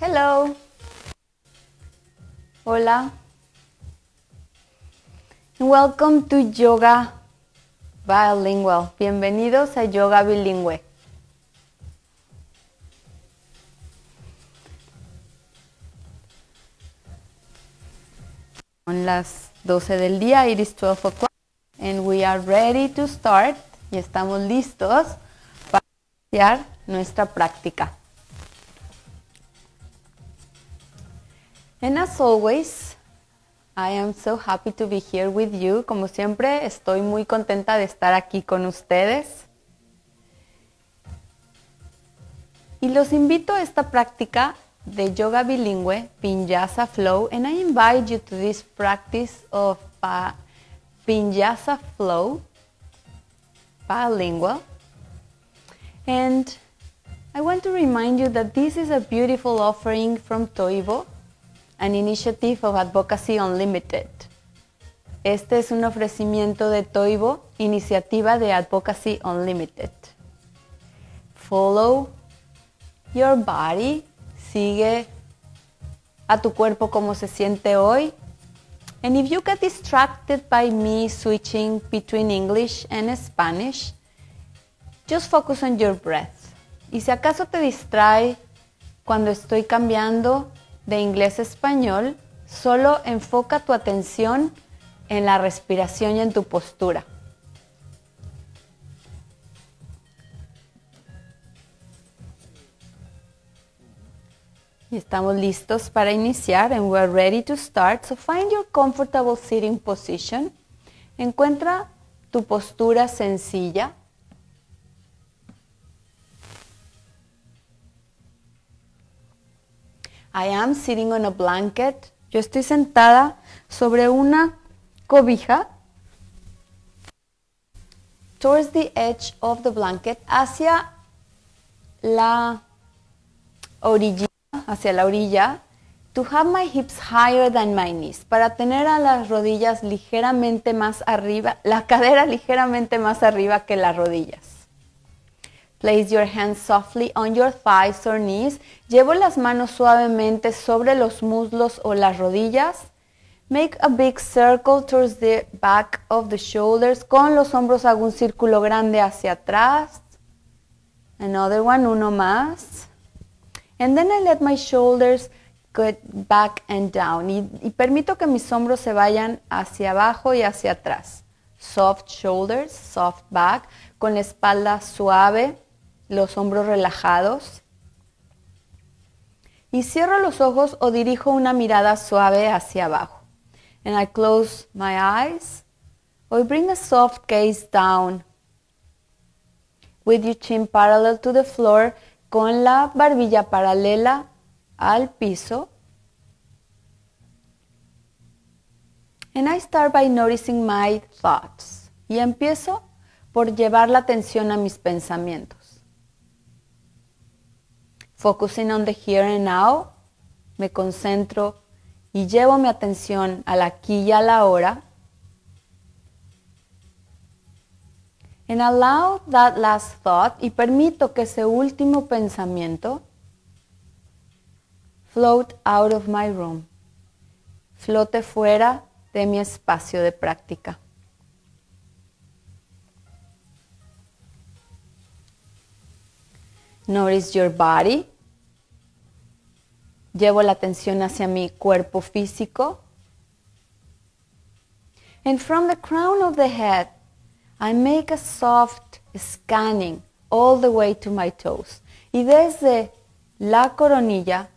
Hello. Hola. Welcome to Yoga Bilingual. Bienvenidos a Yoga Bilingüe. Son las 12 del día, it is 12 o'clock, and we are ready to start. Y estamos listos para iniciar nuestra práctica. And as always, I am so happy to be here with you. Como siempre, estoy muy contenta de estar aquí con ustedes. Y los invito a esta práctica de yoga bilingüe, Vinyasa Flow, and I invite you to this practice of uh, Vinyasa Flow, bilingual. And I want to remind you that this is a beautiful offering from Toivo, an initiative of Advocacy Unlimited. Este es un ofrecimiento de Toivo, iniciativa de Advocacy Unlimited. Follow your body, sigue a tu cuerpo como se siente hoy. And if you get distracted by me switching between English and Spanish, just focus on your breath. Y si acaso te distrae cuando estoy cambiando de inglés a español, solo enfoca tu atención en la respiración y en tu postura. Y estamos listos para iniciar and we're ready to start. So find your comfortable sitting position. Encuentra tu postura sencilla. I am sitting on a blanket. Yo estoy sentada sobre una cobija towards the edge of the blanket hacia la orilla, hacia la orilla, to have my hips higher than my knees, para tener a las rodillas ligeramente más arriba, la cadera ligeramente más arriba que las rodillas. Place your hands softly on your thighs or knees. Llevo las manos suavemente sobre los muslos o las rodillas. Make a big circle towards the back of the shoulders. Con los hombros hago un círculo grande hacia atrás. Another one, uno más. And then I let my shoulders get back and down. Y permito que mis hombros se vayan hacia abajo y hacia atrás. Soft shoulders, soft back, con la espalda suave, los hombros relajados. Y cierro los ojos o dirijo una mirada suave hacia abajo. And I close my eyes or bring a soft gaze down with your chin parallel to the floor con la barbilla paralela al piso. And I start by noticing my thoughts. Y empiezo por llevar la atención a mis pensamientos. Focusing on the here and now, me concentro y llevo mi atención al aquí y a la hora. And allow that last thought y permito que ese último pensamiento float out of my room, flote fuera de mi espacio de práctica. Notice your body. Llevo la atención hacia mi cuerpo físico. And from the crown of the head, I make a soft scanning all the way to my toes. Y desde la coronilla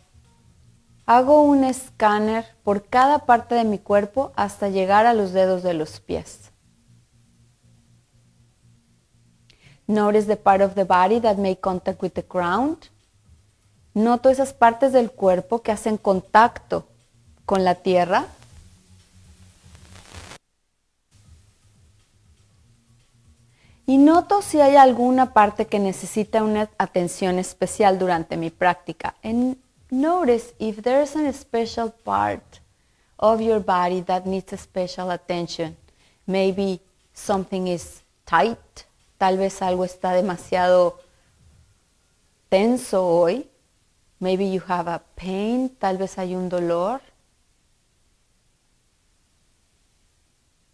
hago un escáner por cada parte de mi cuerpo hasta llegar a los dedos de los pies. Notice the part of the body that make contact with the ground. Noto esas partes del cuerpo que hacen contacto con la tierra. Y noto si hay alguna parte que necesita una atención especial durante mi práctica. And notice if there's a special part of your body that needs a special attention. Maybe something is tight, tal vez algo está demasiado tenso hoy. Maybe you have a pain, tal vez hay un dolor.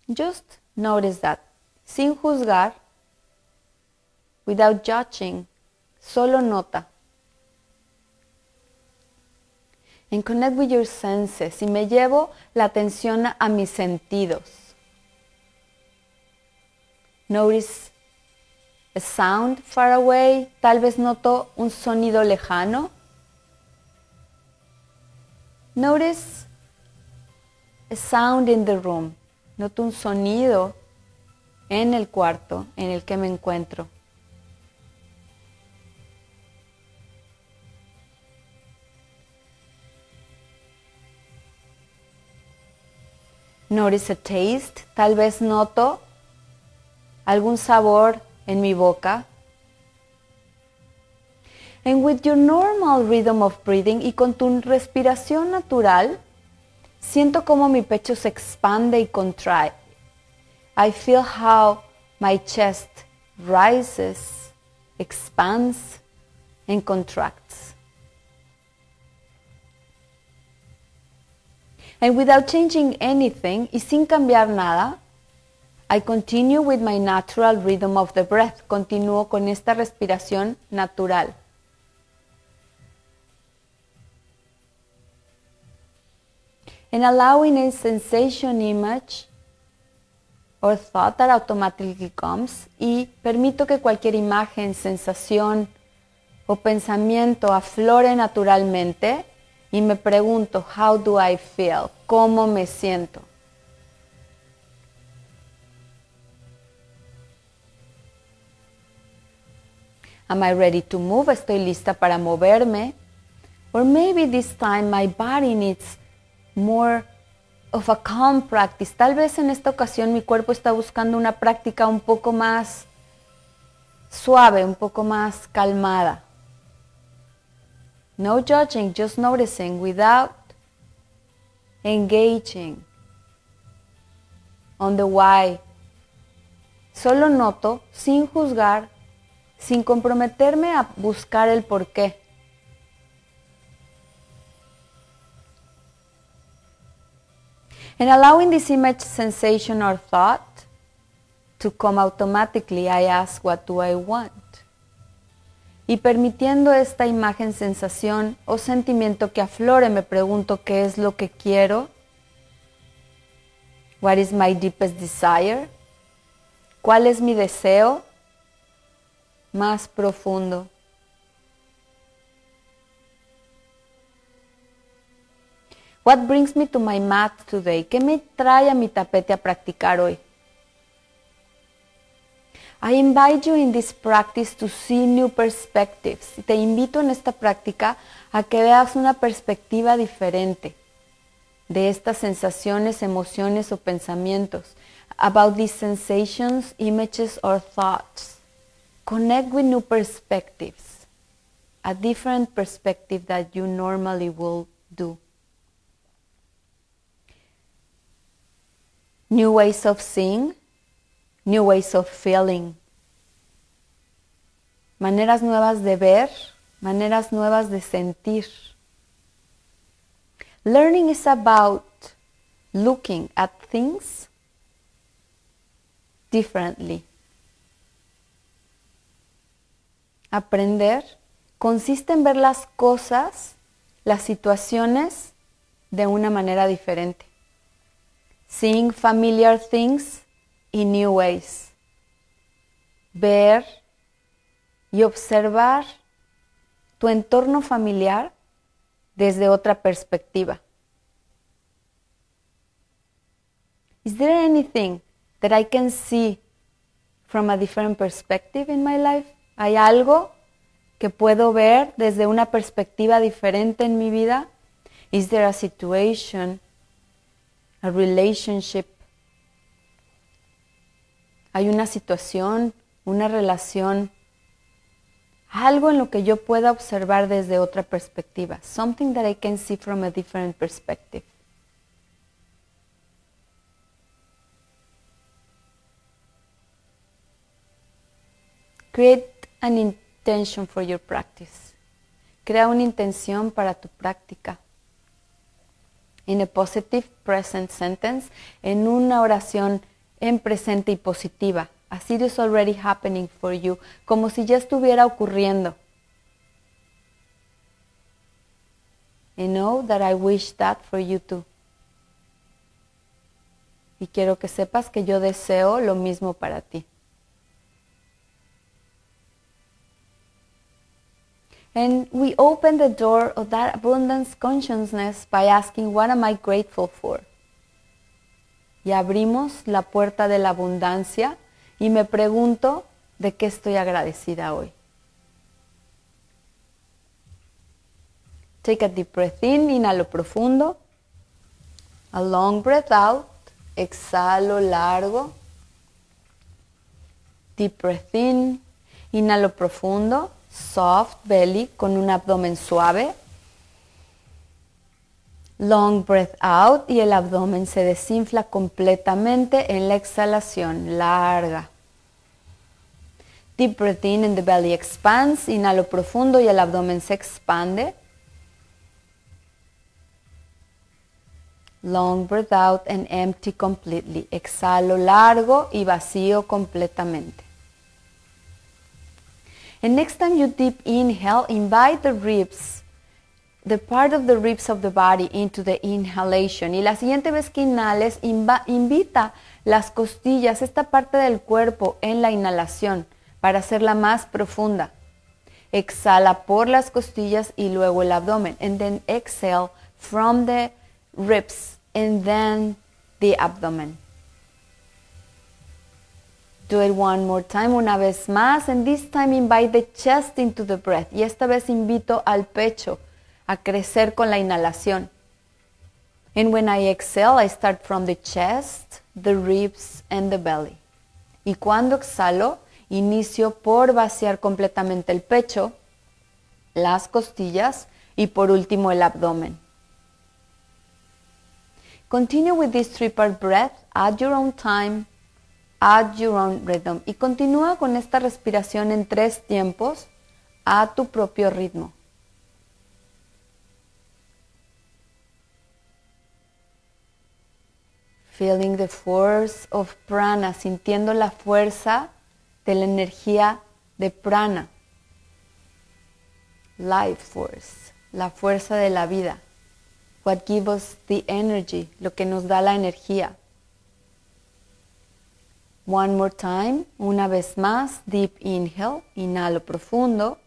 Just notice that, sin juzgar, without judging, solo nota. And connect with your senses y me llevo la atención a mis sentidos. Notice a sound far away, tal vez noto un sonido lejano. Notice a sound in the room. Noto un sonido en el cuarto en el que me encuentro. Notice a taste. Tal vez noto algún sabor en mi boca. And with your normal rhythm of breathing y con tu respiración natural, siento como mi pecho se expande y contrae. I feel how my chest rises, expands, and contracts. And without changing anything y sin cambiar nada, I continue with my natural rhythm of the breath. Continúo con esta respiración natural. And allowing a sensation image or thought that automatically comes y permito que cualquier imagen, sensación o pensamiento aflore naturalmente y me pregunto, how do I feel? ¿Cómo me siento? Am I ready to move? Estoy lista para moverme. Or maybe this time my body needs more of a calm practice. Tal vez en esta ocasión mi cuerpo está buscando una práctica un poco más suave, un poco más calmada. No judging, just noticing without engaging on the why. Solo noto sin juzgar, sin comprometerme a buscar el por qué. And allowing this image, sensation, or thought to come automatically, I ask, What do I want? Y permitiendo esta imagen, sensación o sentimiento que aflore, me pregunto qué es lo que quiero. What is my deepest desire? ¿Cuál es mi deseo más profundo? What brings me to my mat today? ¿Qué me trae a mi tapete a practicar hoy? I invite you in this practice to see new perspectives. Te invito en esta práctica a que veas una perspectiva diferente de estas sensaciones, emociones o pensamientos. About these sensations, images or thoughts. Connect with new perspectives. A different perspective that you normally will do. new ways of seeing, new ways of feeling, maneras nuevas de ver, maneras nuevas de sentir. Learning is about looking at things differently. Aprender consiste en ver las cosas, las situaciones de una manera diferente. Seeing familiar things in new ways. Ver y observar tu entorno familiar desde otra perspectiva. Is there anything that I can see from a different perspective in my life? ¿Hay algo que puedo ver desde una perspectiva diferente en mi vida? Is there a situation a relationship. Hay una situación, una relación, algo en lo que yo pueda observar desde otra perspectiva. Something that I can see from a different perspective. Create an intention for your practice. Crea una intención para tu práctica. In a positive present sentence, en una oración en presente y positiva. As it is already happening for you, como si ya estuviera ocurriendo. And know that I wish that for you too. Y quiero que sepas que yo deseo lo mismo para ti. And we open the door of that abundance consciousness by asking, What am I grateful for? Y abrimos la puerta de la abundancia y me pregunto, ¿de qué estoy agradecida hoy? Take a deep breath in, inhalo profundo. A long breath out, exhalo largo. Deep breath in, inhalo profundo soft belly con un abdomen suave. Long breath out y el abdomen se desinfla completamente en la exhalación larga. Deep breath in and the belly expands. Inhalo profundo y el abdomen se expande. Long breath out and empty completely. Exhalo largo y vacío completamente. And next time you deep inhale, invite the ribs, the part of the ribs of the body into the inhalation. Y la siguiente vez que inhales, invita las costillas, esta parte del cuerpo, en la inhalación para hacerla más profunda. Exhala por las costillas y luego el abdomen. And then exhale from the ribs and then the abdomen. Do it one more time, una vez más. And this time invite the chest into the breath. Y esta vez invito al pecho a crecer con la inhalación. And when I exhale, I start from the chest, the ribs, and the belly. Y cuando exhalo, inicio por vaciar completamente el pecho, las costillas y por último el abdomen. Continue with this three-part breath at your own time at your own rhythm. Y continúa con esta respiración en tres tiempos a tu propio ritmo. Feeling the force of prana, sintiendo la fuerza de la energía de prana. Life force, la fuerza de la vida. What gives us the energy, lo que nos da la energía. One more time, una vez más, deep inhale, inhalo profundo.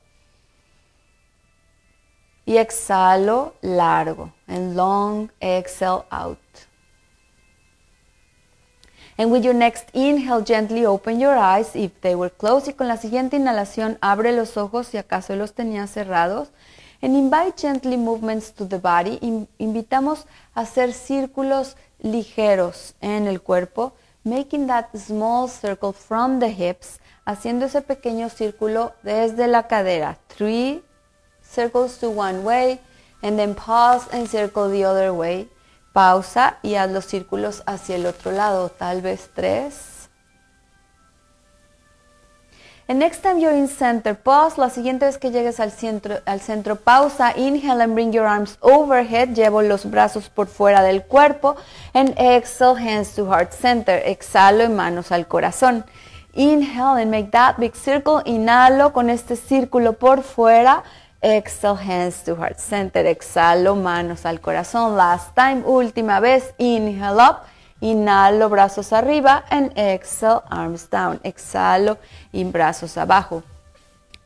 Y exhalo largo, and long exhale out. And with your next inhale, gently open your eyes if they were closed. Y con la siguiente inhalación, abre los ojos si acaso los tenía cerrados. And invite gently movements to the body. invitamos a hacer círculos ligeros en el cuerpo making that small circle from the hips, haciendo ese pequeño círculo desde la cadera. Three circles to one way, and then pause and circle the other way. Pausa y haz los círculos hacia el otro lado, tal vez tres. And next time you're in center, pause. La siguiente vez que llegues al centro, al centro, pausa. Inhale and bring your arms overhead. Llevo los brazos por fuera del cuerpo. And exhale, hands to heart center. Exhalo y manos al corazón. Inhale and make that big circle. Inhalo con este círculo por fuera. Exhale, hands to heart center. Exhalo, manos al corazón. Last time, última vez. Inhale up. Inhalo, brazos arriba, and exhale, arms down. Exhalo y brazos abajo.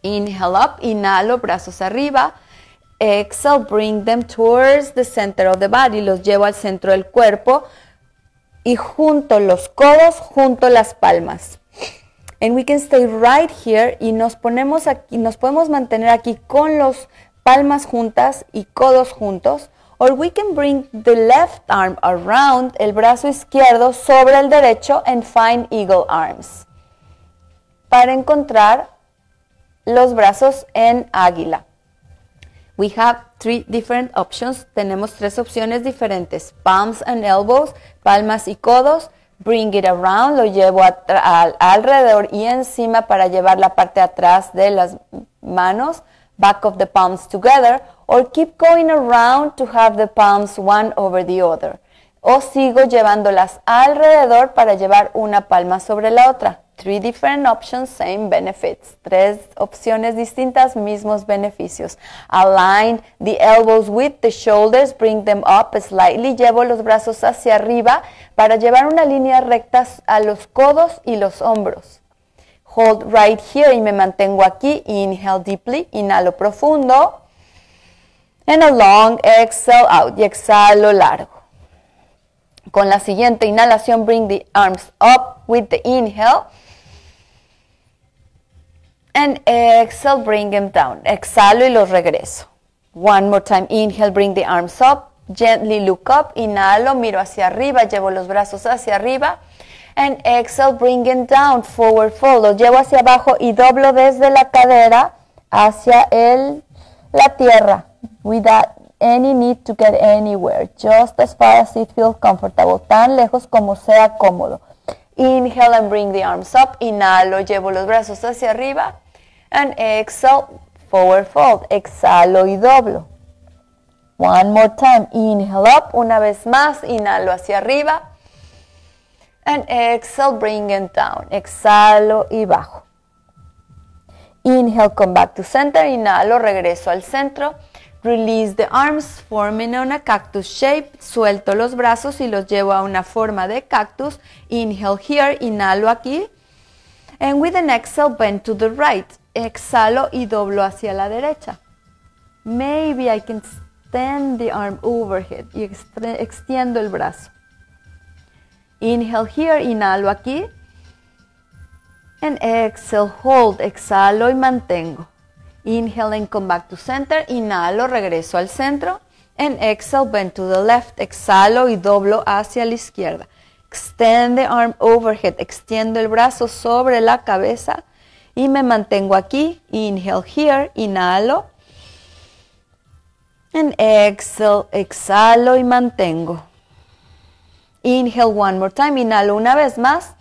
Inhale up, inhalo, brazos arriba. Exhale, bring them towards the center of the body. Los llevo al centro del cuerpo. Y junto los codos, junto las palmas. And we can stay right here y nos ponemos aquí, nos podemos mantener aquí con los palmas juntas y codos juntos Or we can bring the left arm around el brazo izquierdo sobre el derecho and find eagle arms. Para encontrar los brazos en águila. We have three different options. Tenemos tres opciones diferentes. Palms and elbows, palmas y codos. Bring it around, lo llevo alrededor y encima para llevar la parte atrás de las manos back of the palms together, or keep going around to have the palms one over the other. O sigo llevándolas alrededor para llevar una palma sobre la otra. Three different options, same benefits. Tres opciones distintas, mismos beneficios. Align the elbows with the shoulders, bring them up slightly. Llevo los brazos hacia arriba para llevar una línea recta a los codos y los hombros. Hold right here y me mantengo aquí. Inhale deeply, inhalo profundo. And a long exhale out y exhalo largo. Con la siguiente inhalación, bring the arms up with the inhale. And exhale, bring them down. Exhalo y los regreso. One more time. Inhale, bring the arms up. Gently look up. Inhalo, miro hacia arriba, llevo los brazos hacia arriba. And exhale, bring them down. Forward fold. Los llevo hacia abajo y doblo desde la cadera hacia el, la tierra. Without any need to get anywhere. Just as far as it feels comfortable. Tan lejos como sea cómodo. Inhale and bring the arms up. Inhalo, llevo los brazos hacia arriba and exhale, forward fold. Exhalo y doblo. One more time. Inhale up. Una vez más. Inhalo hacia arriba. And exhale, bring it down. Exhalo y bajo. Inhale, come back to center. Inhalo, regreso al centro. Release the arms, forming a cactus shape. Suelto los brazos y los llevo a una forma de cactus. Inhale here, inhalo aquí. And with an exhale, bend to the right exhalo y doblo hacia la derecha. Maybe I can extend the arm overhead y extiendo el brazo. Inhale here, inhalo aquí. And exhale, hold, exhalo y mantengo. Inhale and come back to center. Inhalo, regreso al centro. And exhale, bend to the left. Exhalo y doblo hacia la izquierda. Extend the arm overhead. Extiendo el brazo sobre la cabeza y me mantengo aquí. Inhale here, inhalo. And exhale, exhalo y mantengo. Inhale one more time, inhalo una vez más.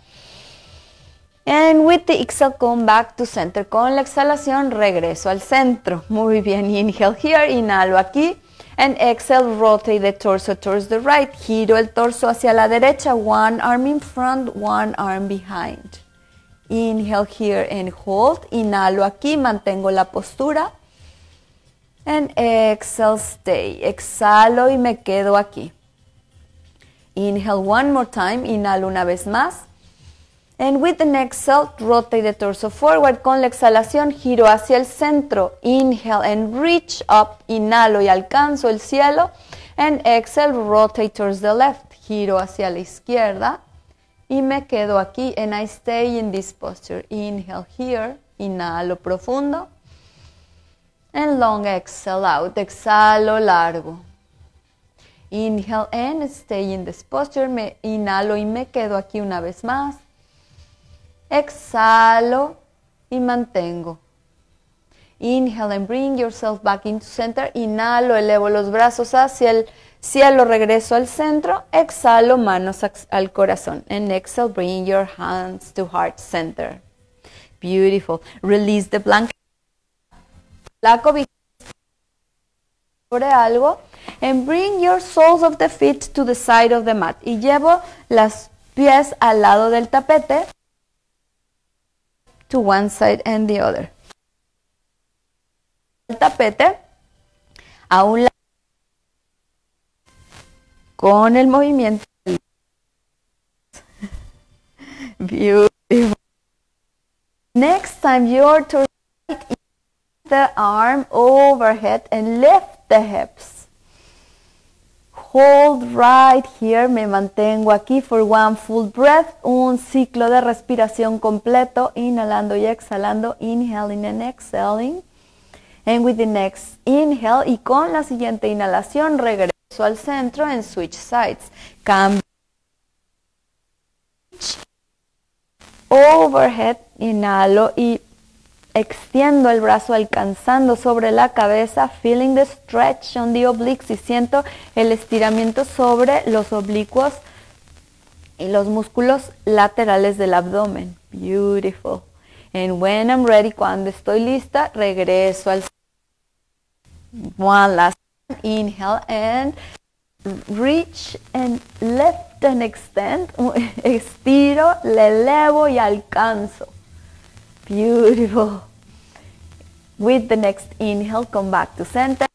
And with the exhale, come back to center. Con la exhalación, regreso al centro. Muy bien, inhale here, inhalo aquí. And exhale, rotate the torso towards the right. Giro el torso hacia la derecha. One arm in front, one arm behind. Inhale here and hold. Inhalo aquí, mantengo la postura. And exhale, stay. Exhalo y me quedo aquí. Inhale one more time. Inhalo una vez más. And with the next exhale, rotate the torso forward. Con la exhalación, giro hacia el centro. Inhale and reach up. Inhalo y alcanzo el cielo. And exhale, rotate towards the left. Giro hacia la izquierda. Y me quedo aquí and I stay in this posture. Inhale here, inhalo profundo. And long exhale out, exhalo largo. Inhale and stay in this posture. Me inhalo y me quedo aquí una vez más. Exhalo y mantengo. Inhale and bring yourself back into center. Inhalo, elevo los brazos hacia el Cielo, regreso al centro. Exhalo, manos al corazón. And exhale, bring your hands to heart center. Beautiful. Release the blanket. La cobija sobre algo. And bring your soles of the feet to the side of the mat. Y llevo las pies al lado del tapete. To one side and the other. El tapete a un lado con el movimiento. Beautiful. Next time your to the arm overhead and lift the hips. Hold right here, me mantengo aquí for one full breath, un ciclo de respiración completo, inhalando y exhalando, inhaling and exhaling. And with the next inhale y con la siguiente inhalación regreso al centro en switch sides. Cambio. Overhead, inhalo y extiendo el brazo alcanzando sobre la cabeza, feeling the stretch on the obliques y siento el estiramiento sobre los oblicuos y los músculos laterales del abdomen. Beautiful. And when I'm ready, cuando estoy lista, regreso al One last inhale and reach and lift and extend. Estiro, le elevo y alcanzo. Beautiful. With the next inhale, come back to center.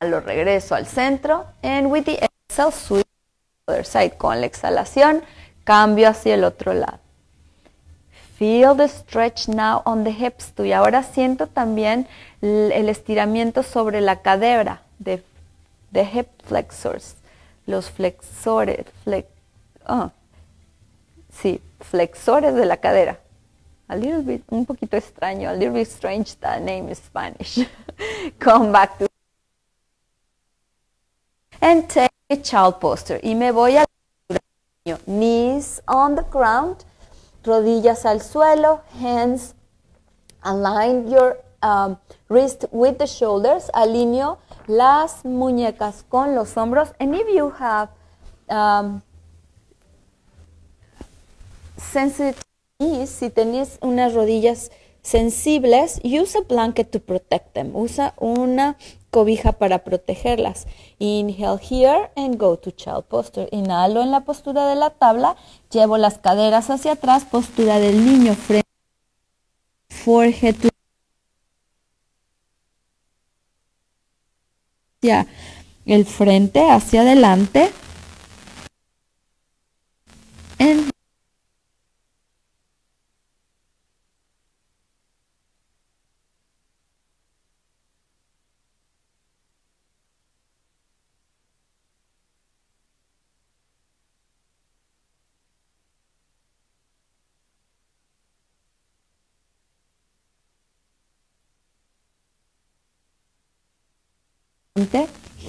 Lo regreso al centro. And with the exhale, switch to the other side. Con la exhalación, cambio hacia el otro lado. Feel the stretch now on the hips. Y ahora siento también el estiramiento sobre la cadera de the hip flexors, los flexores, flex, oh, sí, flexores de la cadera. A little bit, un poquito extraño, a little bit strange that name is Spanish. Come back to and take a child posture. Y me voy a knees on the ground, rodillas al suelo, hands align your um, wrist with the shoulders, alineo las muñecas con los hombros. And if you have um, sensitive knees, si tenéis unas rodillas sensibles, use a blanket to protect them. Usa una cobija para protegerlas. Inhale here and go to child posture. Inhalo en la postura de la tabla, llevo las caderas hacia atrás, postura del niño, frente, forehead to hacia el frente, hacia adelante.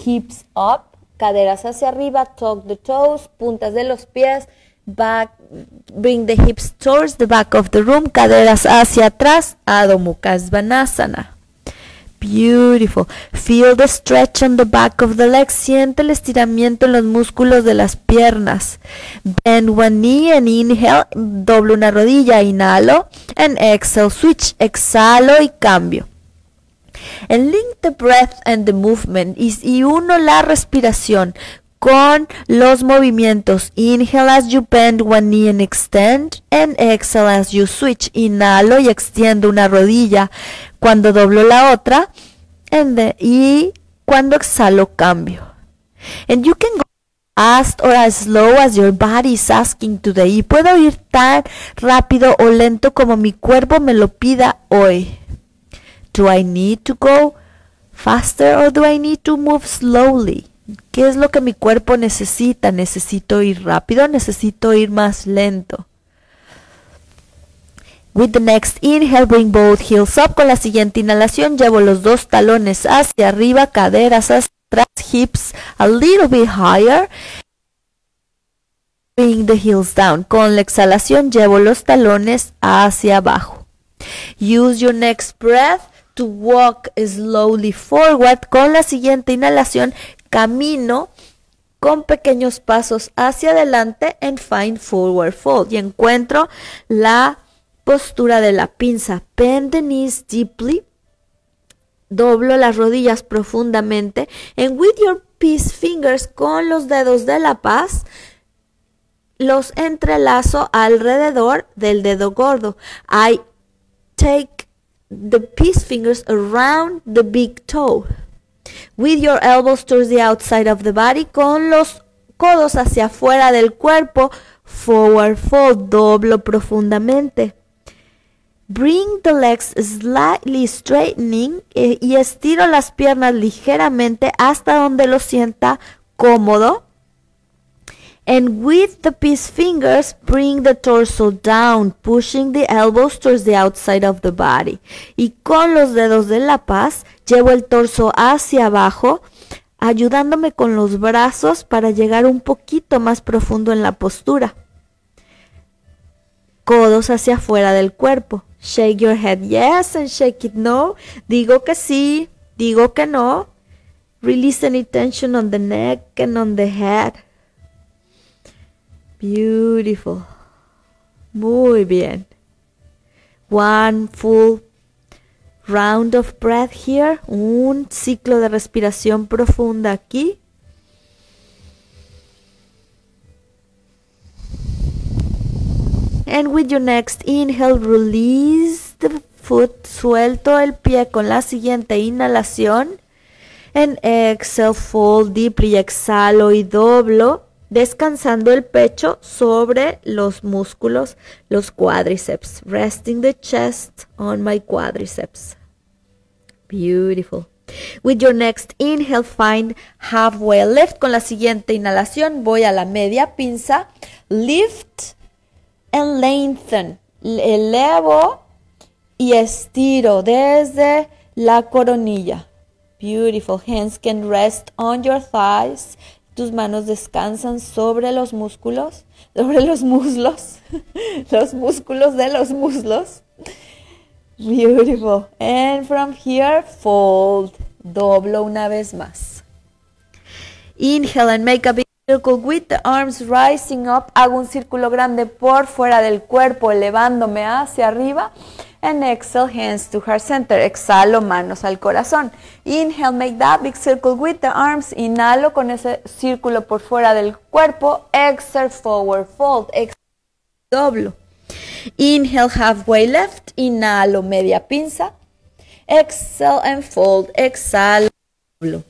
Hips up, caderas hacia arriba, tuck the toes, puntas de los pies, back, bring the hips towards the back of the room, caderas hacia atrás, Adho Mukha Svanasana. Beautiful. Feel the stretch on the back of the legs. Siente el estiramiento en los músculos de las piernas. Bend one knee and inhale. Doble una rodilla, inhalo. And exhale, switch. Exhalo y cambio. And link the breath and the movement. Y, y uno la respiración con los movimientos. Inhale as you bend one knee and extend. And exhale as you switch. Inhalo y extiendo una rodilla. Cuando doblo la otra. And the, y cuando exhalo cambio. And you can go fast or as slow as your body is asking today. Y puedo ir tan rápido o lento como mi cuerpo me lo pida hoy. Do I need to go faster or do I need to move slowly? ¿Qué es lo que mi cuerpo necesita? ¿Necesito ir rápido? ¿Necesito ir más lento? With the next inhale, bring both heels up. Con la siguiente inhalación, llevo los dos talones hacia arriba, caderas hacia atrás, hips a little bit higher. Bring the heels down. Con la exhalación, llevo los talones hacia abajo. Use your next breath to walk slowly forward. Con la siguiente inhalación, camino con pequeños pasos hacia adelante and find forward fold. Y encuentro la postura de la pinza. Bend the knees deeply. Doblo las rodillas profundamente. And with your peace fingers, con los dedos de la paz, los entrelazo alrededor del dedo gordo. I take the peace fingers around the big toe. With your elbows towards the outside of the body, con los codos hacia afuera del cuerpo, forward fold, doblo profundamente. Bring the legs slightly straightening eh, y estiro las piernas ligeramente hasta donde lo sienta cómodo. And with the peace fingers, bring the torso down, pushing the elbows towards the outside of the body. Y con los dedos de la paz, llevo el torso hacia abajo, ayudándome con los brazos para llegar un poquito más profundo en la postura. Codos hacia afuera del cuerpo. Shake your head yes and shake it no. Digo que sí, digo que no. Release any tension on the neck and on the head. Beautiful. Muy bien. One full round of breath here, un ciclo de respiración profunda aquí. And with your next inhale, release the foot, suelto el pie con la siguiente inhalación. And exhale, fold deeply, exhalo y doblo, descansando el pecho sobre los músculos, los cuádriceps. Resting the chest on my quadriceps. Beautiful. With your next inhale, find halfway lift. Con la siguiente inhalación, voy a la media pinza. Lift and lengthen. Elevo y estiro desde la coronilla. Beautiful. Hands can rest on your thighs. Tus manos descansan sobre los músculos, sobre los muslos, los músculos de los muslos. Beautiful. And from here, fold. Doblo una vez más. Inhale and make a big circle with the arms rising up. Hago un círculo grande por fuera del cuerpo, elevándome hacia arriba. And exhale, hands to heart center. Exhalo, manos al corazón. Inhale, make that big circle with the arms. Inhalo con ese círculo por fuera del cuerpo. Exhale, forward fold. Exhale, doblo. Inhale, halfway left. Inhalo, media pinza. Exhale and fold. Exhalo, doblo.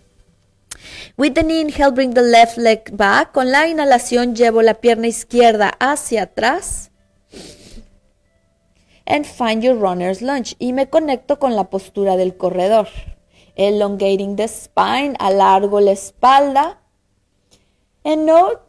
With an inhale, bring the left leg back. Con la inhalación llevo la pierna izquierda hacia atrás. And find your runner's lunge. Y me conecto con la postura del corredor. Elongating the spine, alargo la espalda. And note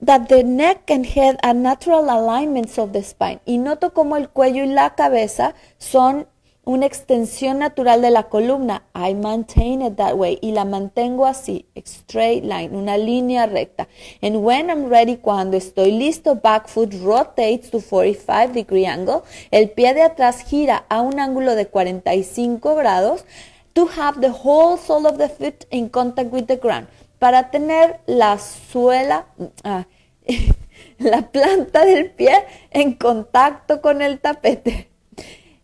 that the neck and head are natural alignments of the spine. Y noto como el cuello y la cabeza son una extensión natural de la columna. I maintain it that way. Y la mantengo así, straight line, una línea recta. And when I'm ready, cuando estoy listo, back foot rotates to 45 degree angle. El pie de atrás gira a un ángulo de 45 grados to have the whole sole of the foot in contact with the ground. Para tener la suela, ah, la planta del pie en contacto con el tapete.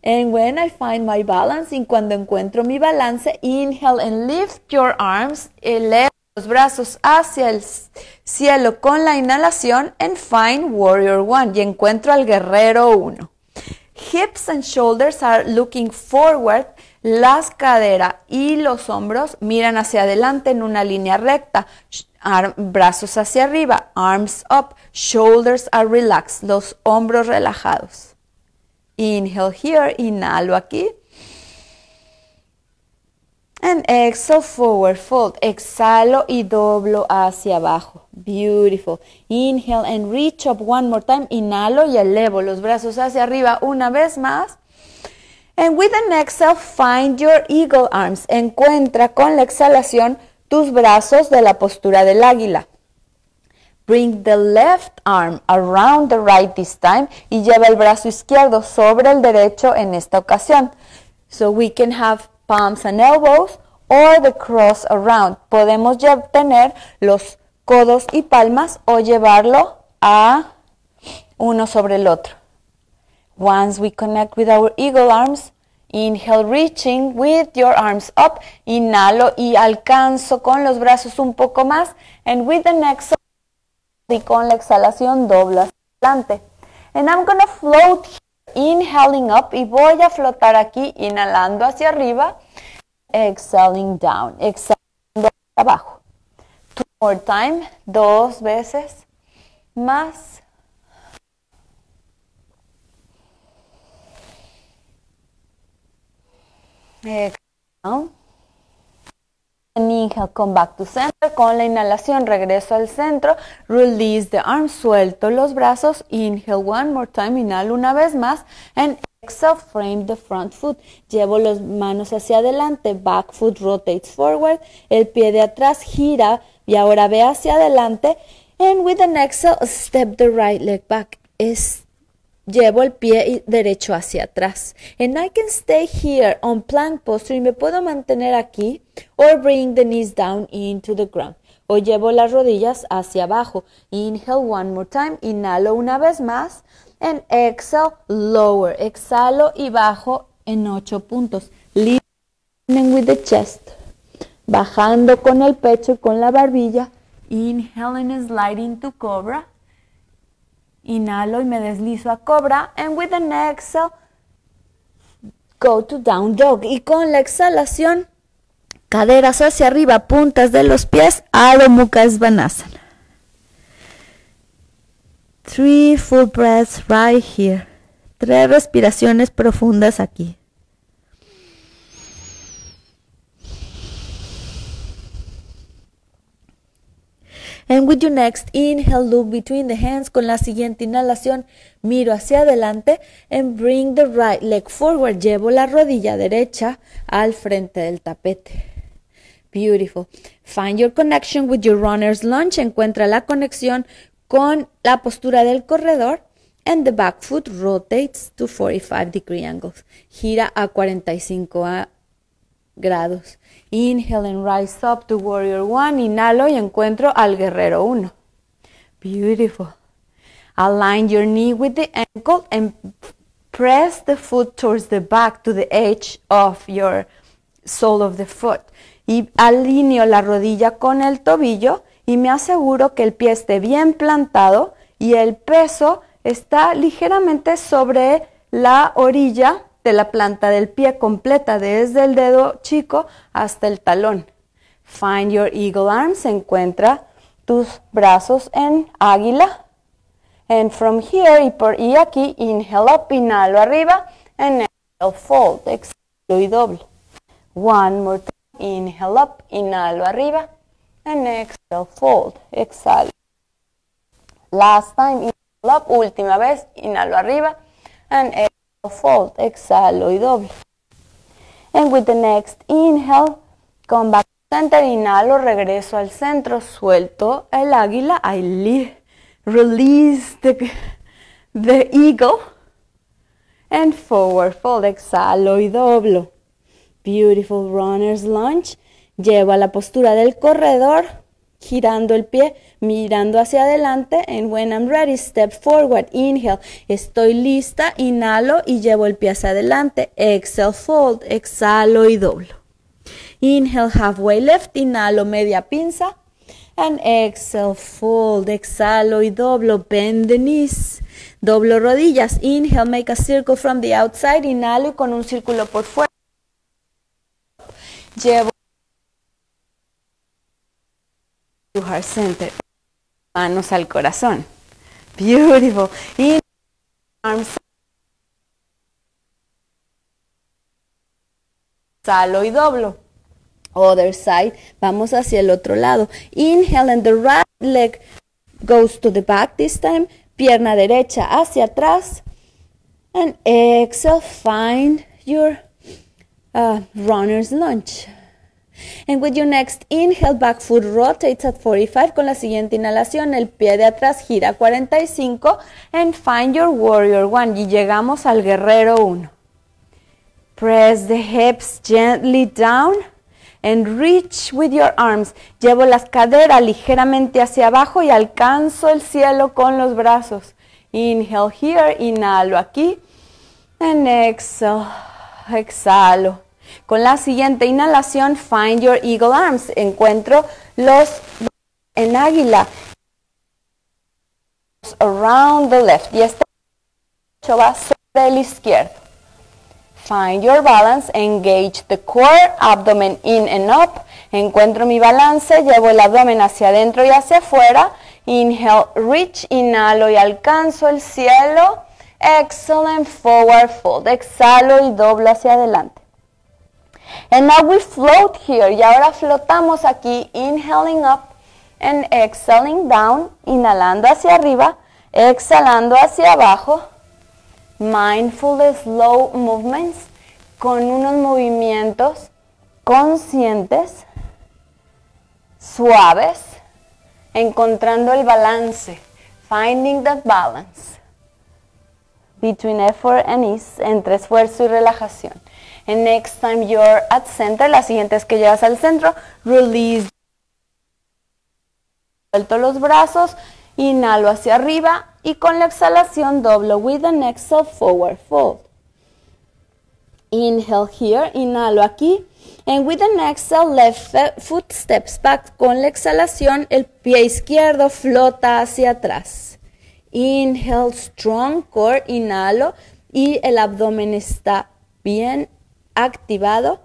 And when I find my balance, y cuando encuentro mi balance, inhale and lift your arms, eleva los brazos hacia el cielo con la inhalación, and find warrior one, y encuentro al guerrero uno. Hips and shoulders are looking forward, las caderas y los hombros miran hacia adelante en una línea recta, brazos hacia arriba, arms up, shoulders are relaxed, los hombros relajados. Inhale here, inhalo aquí. And exhale, forward fold. Exhalo y doblo hacia abajo. Beautiful. Inhale and reach up one more time. Inhalo y elevo los brazos hacia arriba una vez más. And with an exhale, find your eagle arms. Encuentra con la exhalación tus brazos de la postura del águila. Bring the left arm around the right this time y lleva el brazo izquierdo sobre el derecho en esta ocasión. So we can have palms and elbows or the cross around. Podemos tener los codos y palmas o llevarlo a uno sobre el otro. Once we connect with our eagle arms, inhale reaching with your arms up, inhalo y alcanzo con los brazos un poco más and with the next y con la exhalación dobla adelante. And I'm gonna float inhaling up y voy a flotar aquí inhalando hacia arriba, exhaling down, exhalando abajo. Two more time, dos veces más. Exhale. Inhale, come back to center. Con la inhalación regreso al centro. Release the arms. Suelto los brazos. Inhale one more time. Inhalo una vez más. And exhale, frame the front foot. Llevo las manos hacia adelante. Back foot rotates forward. El pie de atrás gira y ahora ve hacia adelante. And with an exhale, step the right leg back. Llevo el pie derecho hacia atrás. And I can stay here on plank posture y me puedo mantener aquí or bring the knees down into the ground. O llevo las rodillas hacia abajo. Inhale one more time. Inhalo una vez más. And exhale, lower. Exhalo y bajo en ocho puntos. with the chest. Bajando con el pecho y con la barbilla. Inhale and sliding to cobra. Inhalo y me deslizo a cobra. And with an exhale, go to down dog. Y con la exhalación, caderas hacia arriba, puntas de los pies, Adho Mukha Svanasana. Three full breaths right here. Tres respiraciones profundas aquí. And with your next inhale, look between the hands. Con la siguiente inhalación, miro hacia adelante. And bring the right leg forward. Llevo la rodilla derecha al frente del tapete. Beautiful. Find your connection with your runner's lunge. Encuentra la conexión con la postura del corredor. And the back foot rotates to 45 degree angles. Gira a 45 grados. Inhale and rise up to warrior one. Inhalo y encuentro al guerrero uno. Beautiful. Align your knee with the ankle and press the foot towards the back to the edge of your sole of the foot. Y alineo la rodilla con el tobillo y me aseguro que el pie esté bien plantado y el peso está ligeramente sobre la orilla de la planta del pie completa, desde el dedo chico hasta el talón. Find your eagle arms, encuentra tus brazos en águila. And from here, y por y aquí, inhale up, inhalo arriba, and exhale, fold, exhalo y doble. One more time, inhale up, inhalo arriba, and exhale, fold, exhalo. Last time, inhale up, última vez, inhalo arriba, and exhale fold, exhalo y doble. And with the next inhale, come back to center, inhalo, regreso al centro, suelto el águila, I release the, the eagle, and forward fold, exhalo y doblo. Beautiful runner's lunge, llevo a la postura del corredor, girando el pie, mirando hacia adelante. And when I'm ready, step forward. Inhale. Estoy lista. Inhalo y llevo el pie hacia adelante. Exhale, fold. Exhalo y doblo. Inhale, halfway left. Inhalo, media pinza. And exhale, fold. Exhalo y doblo. Bend the knees. Doblo rodillas. Inhale, make a circle from the outside. Inhalo y con un círculo por fuera. Llevo to heart center. Manos al corazón. Beautiful. In arms. Salo y doblo. Other side. Vamos hacia el otro lado. Inhale and the right leg goes to the back this time. Pierna derecha hacia atrás. And exhale. Find your uh, runner's lunge. And with your next inhale, back foot rotates at 45. Con la siguiente inhalación, el pie de atrás gira 45. And find your warrior one. Y llegamos al guerrero 1. Press the hips gently down and reach with your arms. Llevo las caderas ligeramente hacia abajo y alcanzo el cielo con los brazos. Inhale here, inhalo aquí. And exhale, exhalo. Con la siguiente inhalación, find your eagle arms. Encuentro los en águila. Around the left. Y este va sobre el izquierdo. Find your balance. Engage the core. Abdomen in and up. Encuentro mi balance. Llevo el abdomen hacia adentro y hacia afuera. Inhale, reach. Inhalo y alcanzo el cielo. Excellent forward fold. Exhalo y doblo hacia adelante. And now we float here. Y ahora flotamos aquí, inhaling up and exhaling down, inhalando hacia arriba, exhalando hacia abajo. Mindful slow movements con unos movimientos conscientes, suaves, encontrando el balance, finding that balance between effort and ease, entre esfuerzo y relajación. And next time you're at center, la siguiente es que llegas al centro, release. Suelto los brazos, inhalo hacia arriba y con la exhalación doblo with an exhale forward fold. Inhale here, inhalo aquí. And with an exhale, left foot steps back. Con la exhalación, el pie izquierdo flota hacia atrás. Inhale, strong core, inhalo. Y el abdomen está bien activado.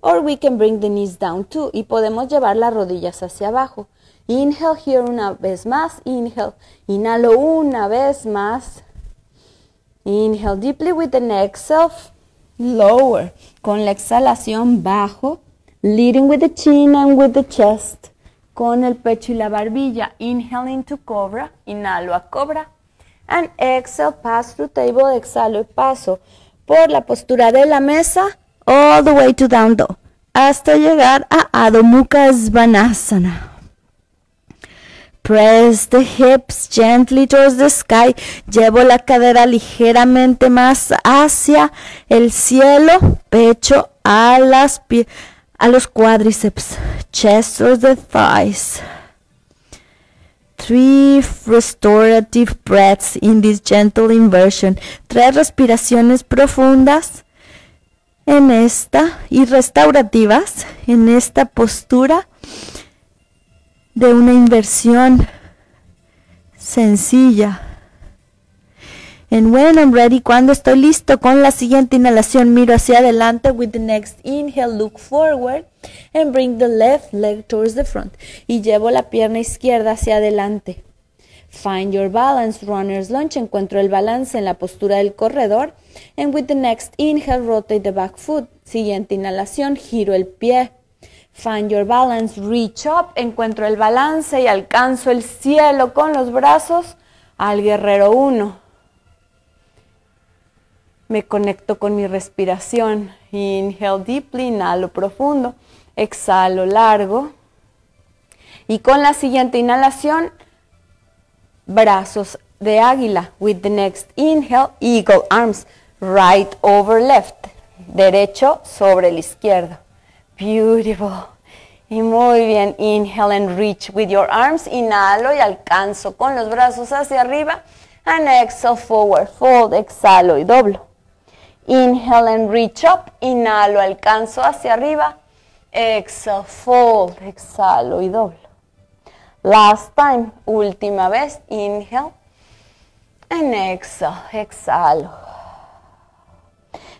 Or we can bring the knees down too. Y podemos llevar las rodillas hacia abajo. Inhale here una vez más. Inhale. Inhalo una vez más. Inhale deeply with the exhale. Lower. Con la exhalación bajo. Leading with the chin and with the chest. Con el pecho y la barbilla. Inhale into cobra. Inhalo a cobra. And exhale, pass through table. Exhalo y paso por la postura de la mesa. All the way to down dog. Hasta llegar a Adho Mukha Svanasana. Press the hips gently towards the sky. Llevo la cadera ligeramente más hacia el cielo. Pecho a, las a los cuádriceps. Chest towards the thighs. Three restorative breaths in this gentle inversion. Tres respiraciones profundas en esta y restaurativas en esta postura de una inversión sencilla. And when I'm ready, cuando estoy listo con la siguiente inhalación, miro hacia adelante. With the next inhale, look forward and bring the left leg towards the front. Y llevo la pierna izquierda hacia adelante. Find your balance, runner's lunge. Encuentro el balance en la postura del corredor. And with the next inhale, rotate the back foot. Siguiente inhalación, giro el pie. Find your balance, reach up, encuentro el balance y alcanzo el cielo con los brazos al guerrero 1. Me conecto con mi respiración. Inhale deeply, inhalo profundo, exhalo largo. Y con la siguiente inhalación, brazos de águila. With the next inhale, eagle arms, right over left, derecho sobre el izquierdo. Beautiful. Y muy bien. Inhale and reach with your arms. Inhalo y alcanzo con los brazos hacia arriba. And exhale forward. Fold. Exhalo y doblo. Inhale and reach up. Inhalo, alcanzo hacia arriba. Exhale, fold. Exhalo y doblo. Last time. Última vez. Inhale. And exhale. Exhalo.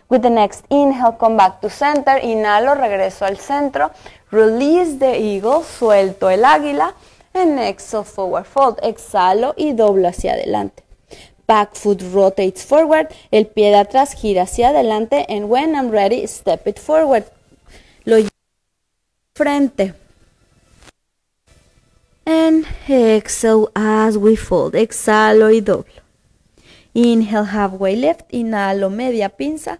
With the next inhale, come back to center. Inhalo, regreso al centro. Release the eagle, suelto el águila. And exhale, forward fold. Exhalo y doblo hacia adelante. Back foot rotates forward. El pie de atrás gira hacia adelante. And when I'm ready, step it forward. Lo frente. And exhale as we fold. Exhalo y doblo. Inhale, halfway left, Inhalo, media pinza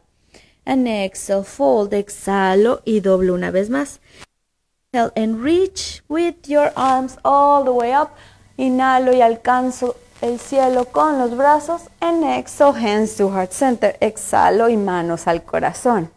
and exhale, fold, exhalo y doblo una vez más. Inhale and reach with your arms all the way up. Inhalo y alcanzo el cielo con los brazos. And exhale, hands to heart center. Exhalo y manos al corazón.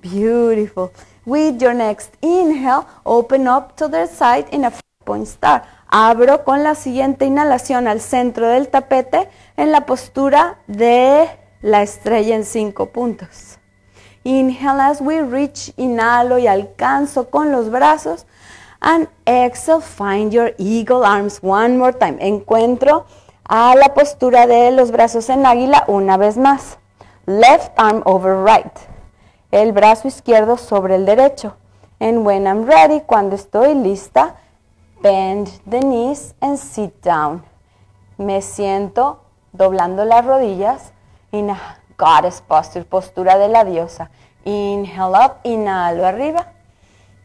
Beautiful. With your next inhale, open up to the side in a star. Abro con la siguiente inhalación al centro del tapete en la postura de la estrella en cinco puntos. Inhale as we reach, inhalo y alcanzo con los brazos. And exhale, find your eagle arms one more time. Encuentro a la postura de los brazos en águila una vez más. Left arm over right. El brazo izquierdo sobre el derecho. And when I'm ready, cuando estoy lista, bend the knees and sit down. Me siento doblando las rodillas. Inhale goddess posture, postura de la diosa. Inhale up, inhalo arriba.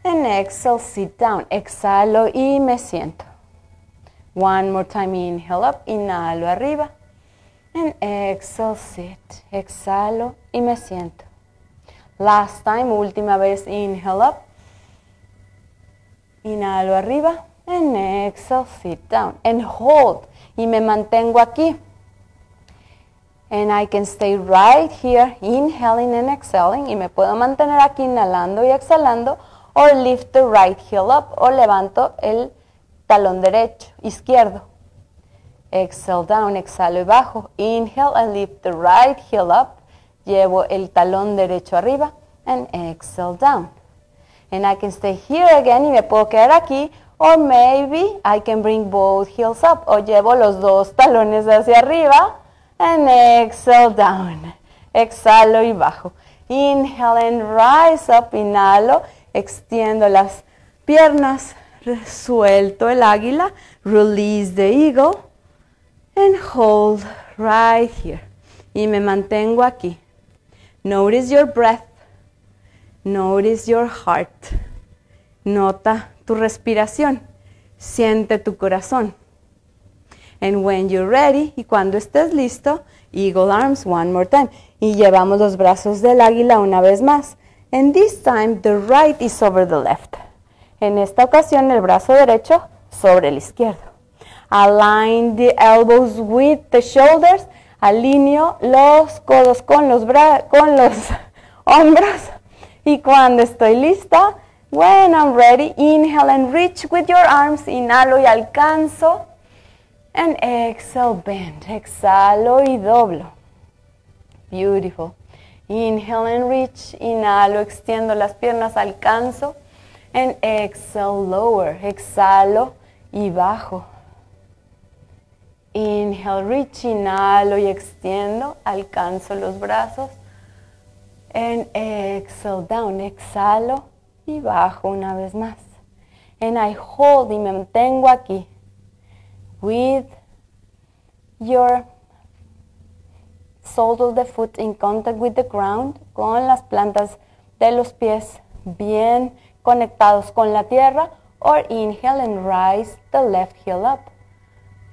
And exhale, sit down. Exhalo y me siento. One more time, inhale up, inhalo arriba. And exhale, sit. Exhalo y me siento. Last time, última vez, inhale up. Inhalo arriba. And exhale, sit down. And hold. Y me mantengo aquí. And I can stay right here, inhaling and exhaling. Y me puedo mantener aquí inhalando y exhalando. Or lift the right heel up. O levanto el talón derecho, izquierdo. Exhale down, exhalo y bajo. Inhale and lift the right heel up. llevo el talón derecho arriba, and exhale down. And I can stay here again y me puedo quedar aquí, or maybe I can bring both heels up, o llevo los dos talones hacia arriba, and exhale down. Exhalo y bajo. Inhale and rise up, inhalo, extiendo las piernas, suelto el águila, release the eagle, and hold right here. Y me mantengo aquí. Notice your breath. Notice your heart. Nota tu respiración. Siente tu corazón. And when you're ready, y cuando estés listo, eagle arms one more time. Y llevamos los brazos del águila una vez más. And this time the right is over the left. En esta ocasión el brazo derecho sobre el izquierdo. Align the elbows with the shoulders. Alineo los codos con los, con los hombros. Y cuando estoy lista, when I'm ready, inhale and reach with your arms. Inhalo y alcanzo. And exhale, bend. Exhalo y doblo. Beautiful. Inhale and reach. Inhalo, extiendo las piernas, alcanzo. And exhale, lower. Exhalo y bajo. Inhale, reach, inhalo y extiendo, alcanzo los brazos. And exhale down, exhalo y bajo una vez más. And I hold y me mantengo aquí. With your soles of the foot in contact with the ground, con las plantas de los pies bien conectados con la tierra. Or inhale and rise the left heel up.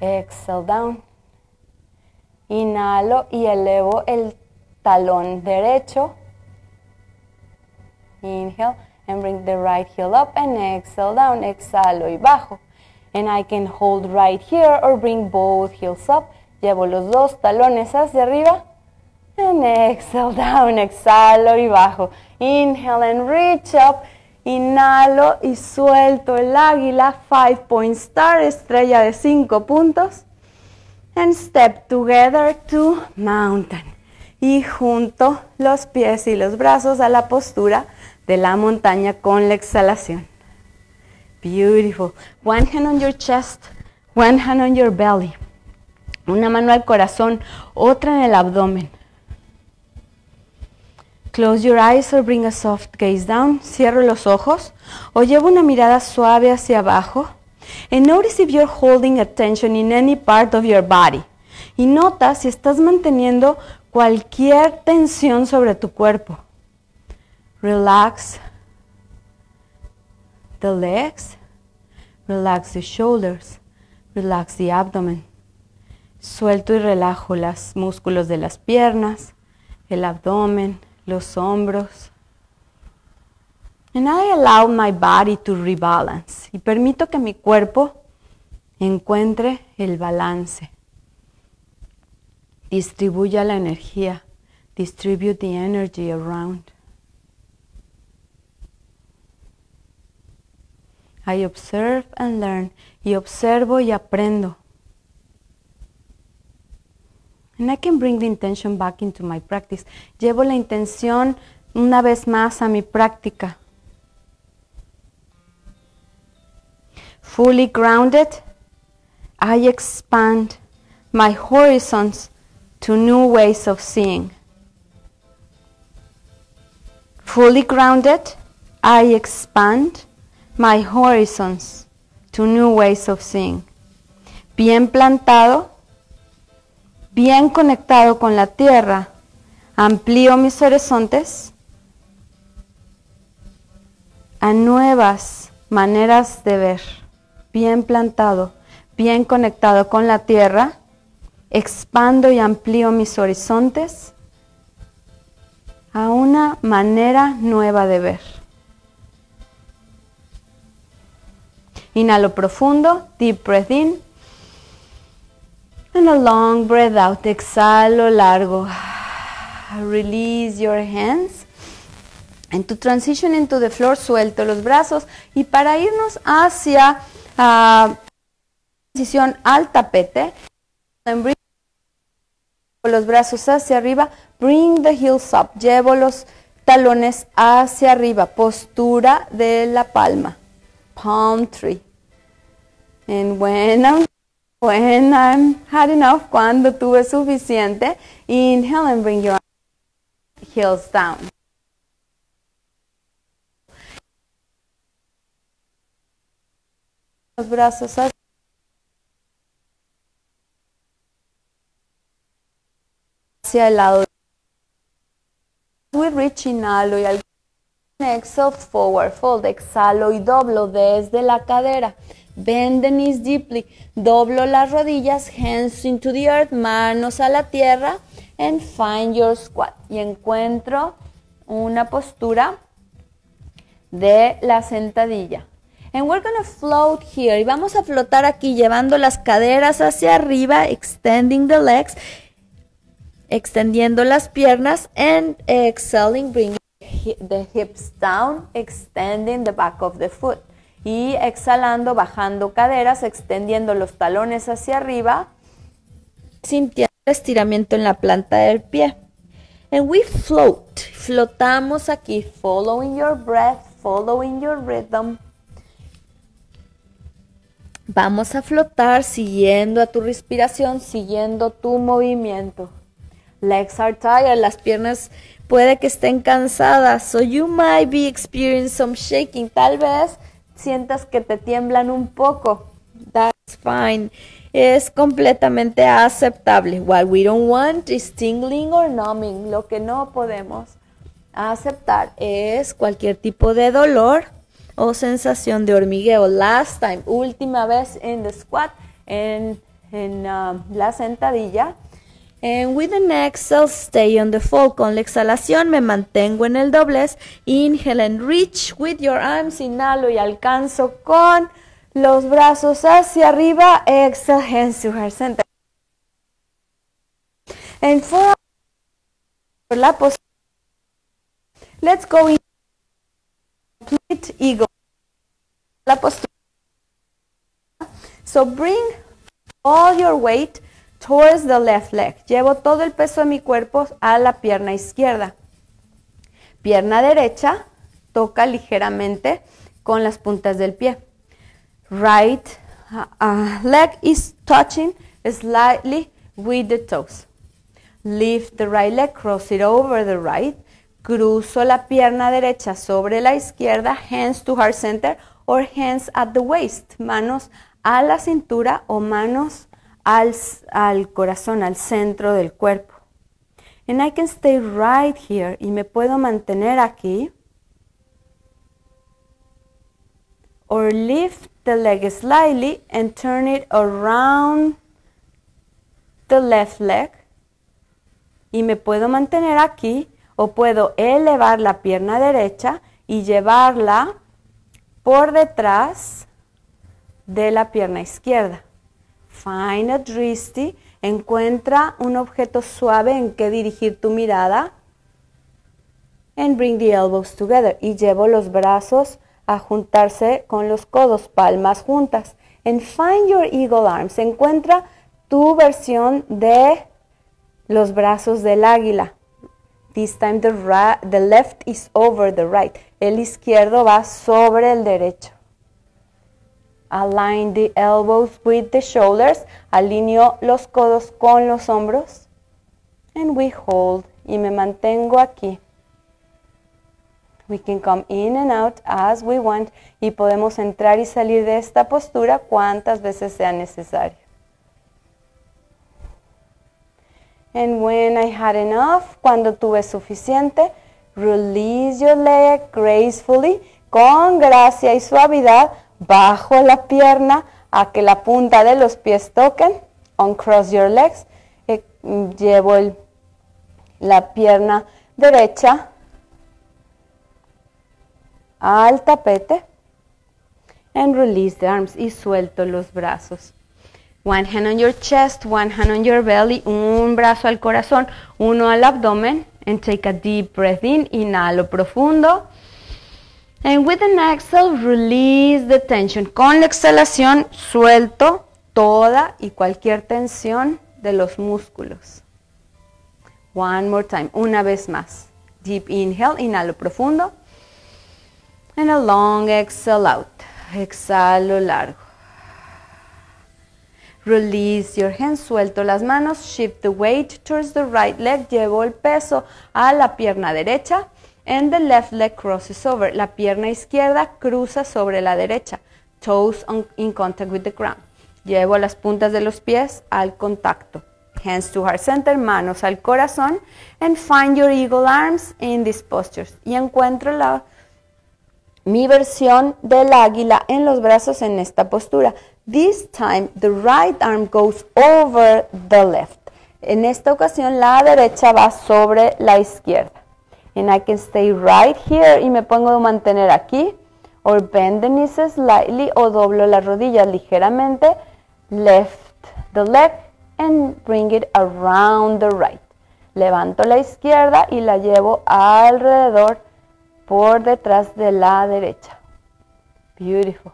Exhale down. Inhalo y elevo el talón derecho. Inhale and bring the right heel up and exhale down. Exhalo y bajo. And I can hold right here or bring both heels up. Llevo los dos talones hacia arriba. And exhale down. Exhalo y bajo. Inhale and reach up. Inhalo y suelto el águila, five point star, estrella de cinco puntos. And step together to mountain. Y junto los pies y los brazos a la postura de la montaña con la exhalación. Beautiful. One hand on your chest, one hand on your belly. Una mano al corazón, otra en el abdomen. Close your eyes or bring a soft gaze down. Cierro los ojos o llevo una mirada suave hacia abajo. And notice if you're holding attention in any part of your body. Y nota si estás manteniendo cualquier tensión sobre tu cuerpo. Relax the legs. Relax the shoulders. Relax the abdomen. Suelto y relajo los músculos de las piernas, el abdomen, los hombros. And I allow my body to rebalance. Y permito que mi cuerpo encuentre el balance. Distribuya la energía. Distribute the energy around. I observe and learn. Y observo y aprendo. And I can bring the intention back into my practice. Llevo la intención una vez más a mi práctica. Fully grounded, I expand my horizons to new ways of seeing. Fully grounded, I expand my horizons to new ways of seeing. Bien plantado, bien conectado con la tierra, amplío mis horizontes a nuevas maneras de ver, bien plantado, bien conectado con la tierra, expando y amplío mis horizontes a una manera nueva de ver. Inhalo profundo, deep breath in. And a long breath out. Exhalo largo. Release your hands. And to transition into the floor, suelto los brazos. Y para irnos hacia uh, posición al tapete, los brazos hacia arriba. Bring the heels up. Llevo los talones hacia arriba. Postura de la palma. Palm tree. And when I'm, when I'm had enough, cuando tuve suficiente, inhale and bring your heels down. Los brazos hacia hacia el lado. We reach, inhalo y al exhale, forward fold, exhalo y doblo desde la cadera. Bend the knees deeply, doblo las rodillas, hands into the earth, manos a la tierra, and find your squat. Y encuentro una postura de la sentadilla. And we're to float here. Y vamos a flotar aquí llevando las caderas hacia arriba, extending the legs extendiendo las piernas and exhaling, bringing the hips down, extending the back of the foot. Y exhalando, bajando caderas, extendiendo los talones hacia arriba, sintiendo estiramiento en la planta del pie. And we float, flotamos aquí, following your breath, following your rhythm. Vamos a flotar siguiendo a tu respiración, siguiendo tu movimiento. Legs are tired, las piernas puede que estén cansadas. So you might be experiencing some shaking. Tal vez sientas que te tiemblan un poco. That's fine. Es completamente aceptable. What we don't want is tingling or numbing. Lo que no podemos aceptar es cualquier tipo de dolor o sensación de hormigueo. Last time, última vez en the squat, en, en um, la sentadilla And with the exhale, stay on the fold. Con la exhalación me mantengo en el doblez. Inhale and reach with your arms. Inhalo y alcanzo con los brazos hacia arriba. Exhale, hands to heart center. And for la. Let's go in complete eagle. La postura. So bring all your weight towards the left leg. Llevo todo el peso de mi cuerpo a la pierna izquierda. Pierna derecha toca ligeramente con las puntas del pie. Right uh, uh, leg is touching slightly with the toes. Lift the right leg, cross it over the right. Cruzo la pierna derecha sobre la izquierda, hands to heart center or hands at the waist, manos a la cintura o manos al, corazón, al centro del cuerpo. And I can stay right here y me puedo mantener aquí. Or lift the leg slightly and turn it around the left leg. Y me puedo mantener aquí o puedo elevar la pierna derecha y llevarla por detrás de la pierna izquierda. Find a dristy. Encuentra un objeto suave en que dirigir tu mirada. And bring the elbows together. Y llevo los brazos a juntarse con los codos, palmas juntas. And find your eagle arms. Encuentra tu versión de los brazos del águila. This time the, the left is over the right. El izquierdo va sobre el derecho. Align the elbows with the shoulders. Alineo los codos con los hombros. And we hold. Y me mantengo aquí. We can come in and out as we want. Y podemos entrar y salir de esta postura cuantas veces sea necesario. And when I had enough, cuando tuve suficiente, release your leg gracefully, con gracia y suavidad, bajo la pierna a que la punta de los pies toquen. Uncross your legs. Eh, llevo la pierna derecha al tapete. And release the arms. Y suelto los brazos. One hand on your chest, one hand on your belly. Un brazo al corazón, uno al abdomen. And take a deep breath in. Inhalo profundo. And with an exhale, release the tension. Con la exhalación, suelto toda y cualquier tensión de los músculos. One more time. Una vez más. Deep inhale, inhalo profundo. And a long exhale out. Exhalo largo. Release your hands, suelto las manos, shift the weight towards the right leg, llevo el peso a la pierna derecha, and the left leg crosses over. La pierna izquierda cruza sobre la derecha, toes in contact with the ground. Llevo las puntas de los pies al contacto. Hands to heart center, manos al corazón, and find your eagle arms in these postures. Y encuentro la, mi versión del águila en los brazos en esta postura. This time the right arm goes over the left. En esta ocasión la derecha va sobre la izquierda. And I can stay right here y me pongo a mantener aquí. Or bend the knees slightly o doblo las rodillas ligeramente. Left the leg and bring it around the right. Levanto la izquierda y la llevo alrededor por detrás de la derecha. Beautiful.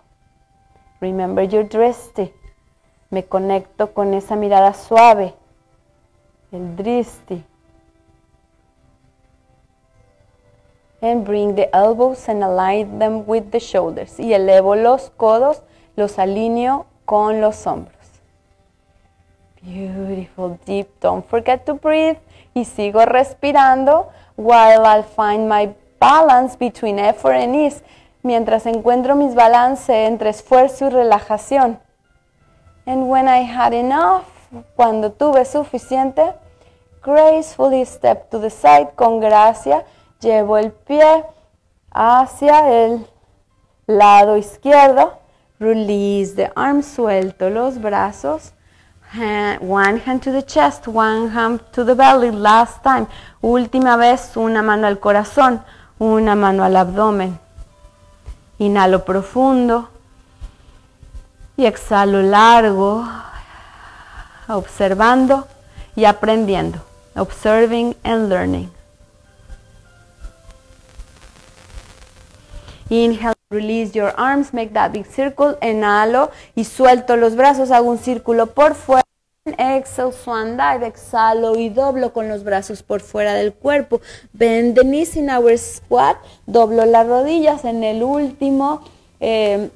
Remember your drishti. Me conecto con esa mirada suave. El drishti. And bring the elbows and align them with the shoulders. Y elevo los codos, los alineo con los hombros. Beautiful, deep. Don't forget to breathe. Y sigo respirando while I'll find my balance between effort and ease mientras encuentro mis balance entre esfuerzo y relajación. And when I had enough, cuando tuve suficiente, gracefully step to the side, con gracia, llevo el pie hacia el lado izquierdo, release the arm, suelto los brazos, one hand to the chest, one hand to the belly, last time, última vez, una mano al corazón, una mano al abdomen. Inhalo profundo y exhalo largo, observando y aprendiendo. Observing and learning. Inhale, release your arms, make that big circle. Inhalo y suelto los brazos, hago un círculo por fuera. Exhale, swan dive, exhalo y doblo con los brazos por fuera del cuerpo. Bend the knees in our squat, doblo las rodillas en el último, eh,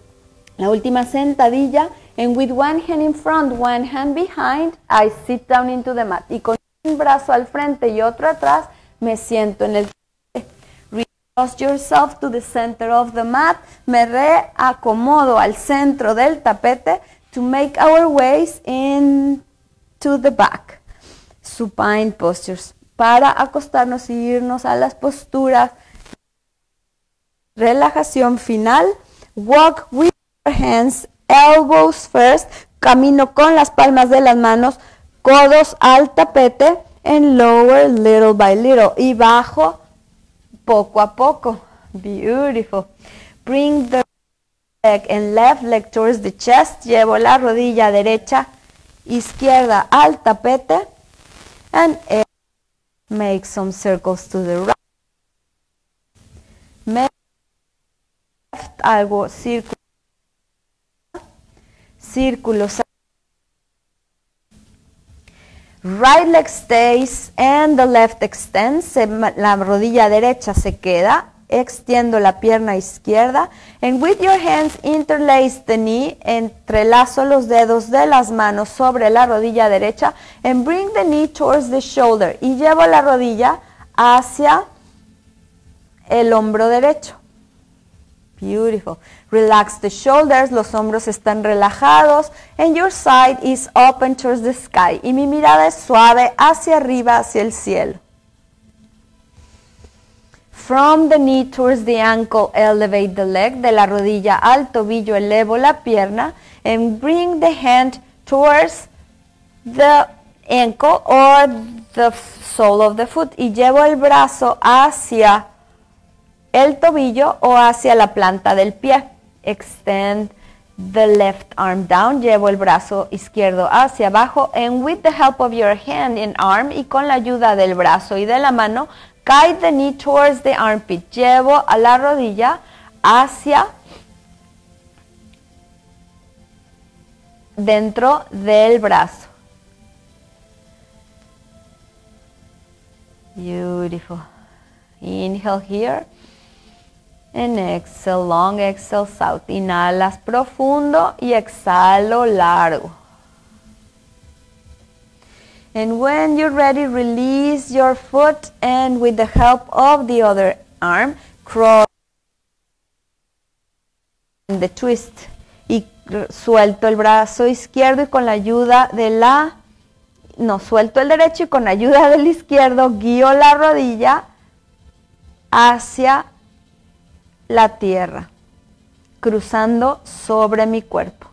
la última sentadilla. And with one hand in front, one hand behind, I sit down into the mat. Y con un brazo al frente y otro atrás, me siento en el Readjust yourself to the center of the mat. Me reacomodo al centro del tapete to make our ways in to the back. Supine postures. Para acostarnos y irnos a las posturas. Relajación final. Walk with your hands, elbows first. Camino con las palmas de las manos, codos al tapete. And lower little by little. Y bajo poco a poco. Beautiful. Bring the leg and left leg towards the chest. Llevo la rodilla derecha izquierda al tapete and make some circles to the right. Make left, algo círculo, círculos. Right leg stays and the left extends. La rodilla derecha se queda extiendo la pierna izquierda, and with your hands interlace the knee, entrelazo los dedos de las manos sobre la rodilla derecha, and bring the knee towards the shoulder, y llevo la rodilla hacia el hombro derecho. Beautiful. Relax the shoulders, los hombros están relajados, and your side is open towards the sky, y mi mirada es suave hacia arriba, hacia el cielo. From the knee towards the ankle, elevate the leg. De la rodilla al tobillo, elevo la pierna. And bring the hand towards the ankle or the sole of the foot. Y llevo el brazo hacia el tobillo o hacia la planta del pie. Extend the left arm down. Llevo el brazo izquierdo hacia abajo. And with the help of your hand and arm y con la ayuda del brazo y de la mano, Guide the knee towards the armpit. Llevo a la rodilla hacia dentro del brazo. Beautiful. Inhale here. And exhale, long exhale, south. Inhalas profundo y exhalo largo. And when you're ready, release your foot and with the help of the other arm, cross the twist. Y suelto el brazo izquierdo y con la ayuda de la, no, suelto el derecho y con ayuda del izquierdo guío la rodilla hacia la tierra, cruzando sobre mi cuerpo.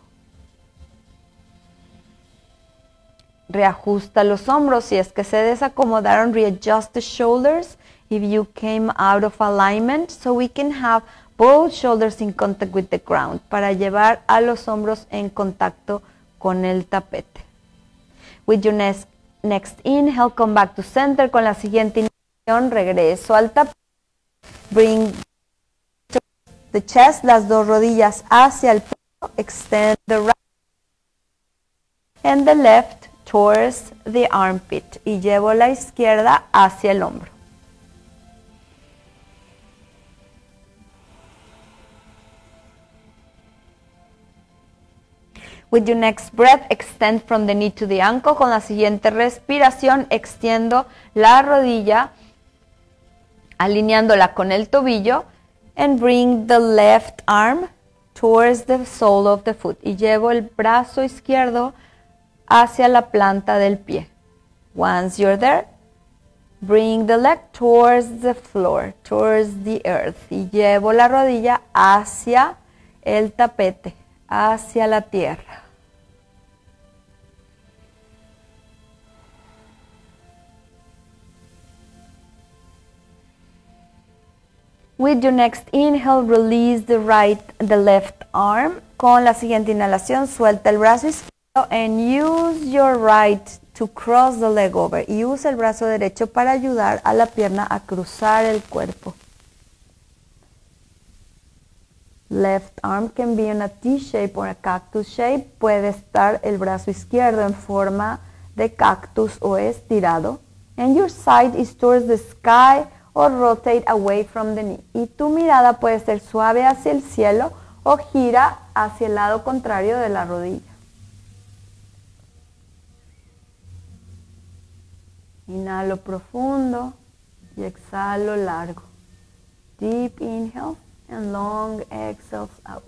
Reajusta los hombros si es que se desacomodaron. Readjust the shoulders if you came out of alignment so we can have both shoulders in contact with the ground para llevar a los hombros en contacto con el tapete. With your next, next inhale, come back to center. Con la siguiente inhalación, regreso al tapete. Bring the chest, las dos rodillas hacia el pecho. Extend the right and the left towards the armpit y llevo la izquierda hacia el hombro. With your next breath, extend from the knee to the ankle. Con la siguiente respiración, extiendo la rodilla, alineándola con el tobillo, and bring the left arm towards the sole of the foot. Y llevo el brazo izquierdo hacia la planta del pie. Once you're there, bring the leg towards the floor, towards the earth. Y llevo la rodilla hacia el tapete, hacia la tierra. With your next inhale, release the right, the left arm. Con la siguiente inhalación, suelta el brazo izquierdo and use your right to cross the leg over. Y usa el brazo derecho para ayudar a la pierna a cruzar el cuerpo. Left arm can be in a T-shape or a cactus shape. Puede estar el brazo izquierdo en forma de cactus o estirado. And your side is towards the sky or rotate away from the knee. Y tu mirada puede ser suave hacia el cielo o gira hacia el lado contrario de la rodilla. Inhalo profundo y exhalo largo. Deep inhale and long exhales out.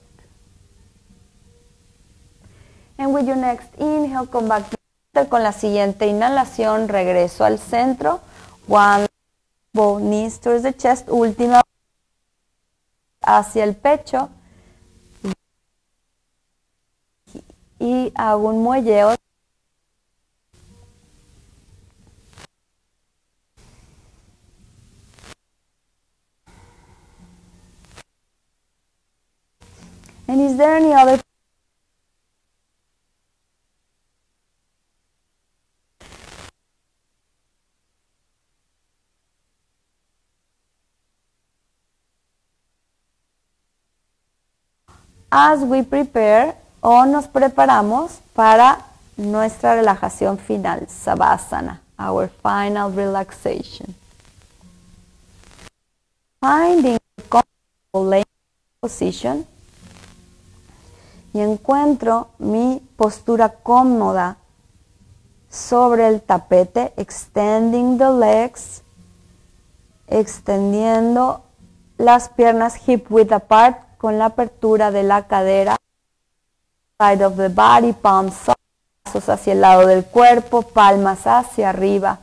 And with your next inhale, come con la siguiente inhalación, regreso al centro. One bow knees towards the chest, última hacia el pecho y hago un muelleo. And is there any other as we prepare o nos preparamos para nuestra relajación final, Savasana, our final relaxation. Finding a comfortable position y encuentro mi postura cómoda sobre el tapete, extending the legs, extendiendo las piernas hip width apart con la apertura de la cadera, side of the body, palms brazos hacia el lado del cuerpo, palmas hacia arriba,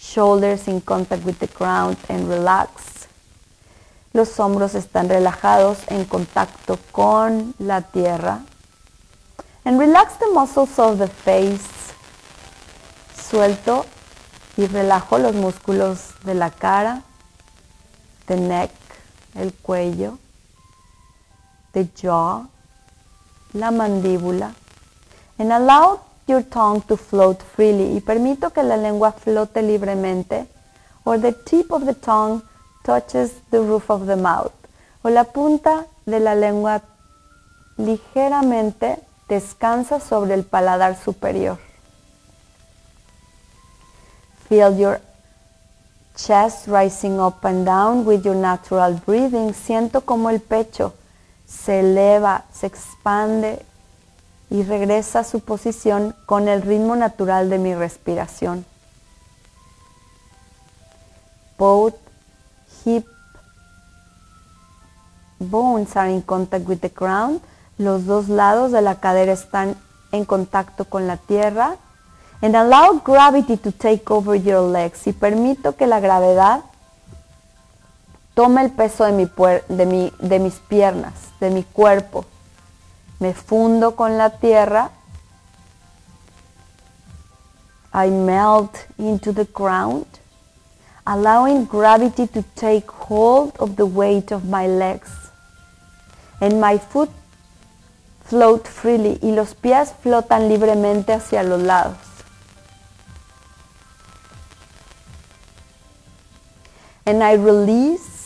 shoulders in contact with the ground and relax. Los hombros están relajados en contacto con la tierra. And relax the muscles of the face. Suelto y relajo los músculos de la cara, the neck, el cuello the jaw, la mandíbula, and allow your tongue to float freely y permito que la lengua flote libremente or the tip of the tongue touches the roof of the mouth o la punta de la lengua ligeramente descansa sobre el paladar superior. Feel your chest rising up and down with your natural breathing. Siento como el pecho se eleva, se expande y regresa a su posición con el ritmo natural de mi respiración. Both hip bones are in contact with the ground. Los dos lados de la cadera están en contacto con la tierra. And allow gravity to take over your legs. Y permito que la gravedad tome el peso de, mi, de, mi, de mis piernas, de mi cuerpo. Me fundo con la tierra. I melt into the ground, allowing gravity to take hold of the weight of my legs. And my foot float freely y los pies flotan libremente hacia los lados. And I release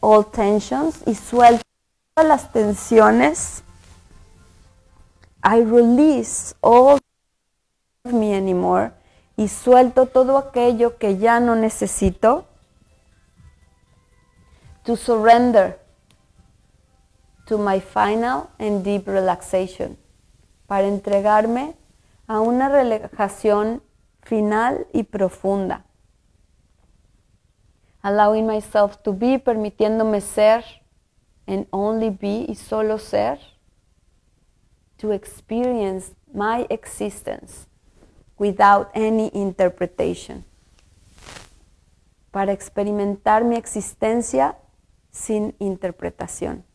all tensions y suelto todas las tensiones. I release all of me anymore y suelto todo aquello que ya no necesito. To surrender to my final and deep relaxation. Para entregarme a una relajación final y profunda allowing myself to be, permitiéndome ser and only be y solo ser, to experience my existence without any interpretation. Para experimentar mi existencia sin interpretación.